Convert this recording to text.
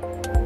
Bye.